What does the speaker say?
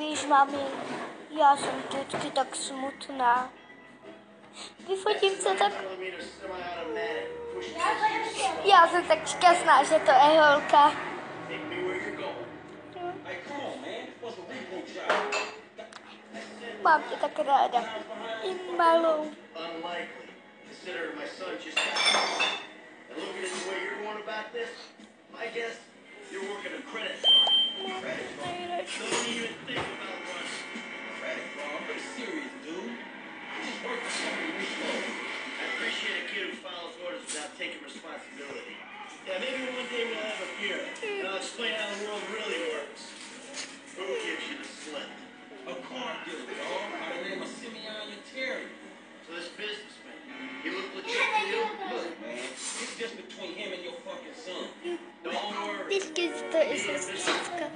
Víš, mami, já jsem vždycky tak smutná. Vyfotím se tak... Já jsem tak šťastná, že to je holka. Mám tě tak ráda. I malou. My guess, you're working a credit card. follows orders without taking responsibility. Yeah, maybe one day we'll have a beer, and I'll explain how the world really works. Who gives you the slip? A car dealer, dog, by the name of Simeon Terry. So this businessman, he looked legit to you? Look, man, it's just between him and your fucking son. Don't worry. This is the...